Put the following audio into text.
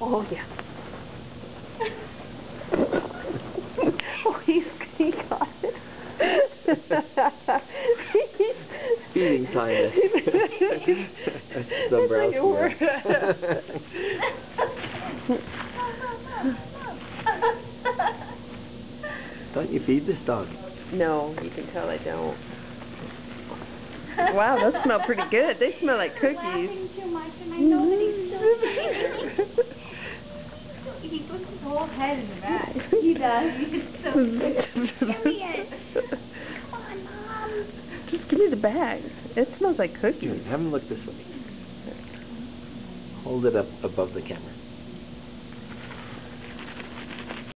Oh, yeah. oh, he's, he got it. Feeding time. It's like a word. Don't you feed this dog? no, you can tell I don't. Wow, those smell pretty good. They smell like cookies. laughing too much, and I know that he's so cute. He puts his whole head in the bag. He does. He's so cute. Give me it. Come on, Mom. Just give me the bag. It smells like cookies. Have him look this way. Hold it up above the camera.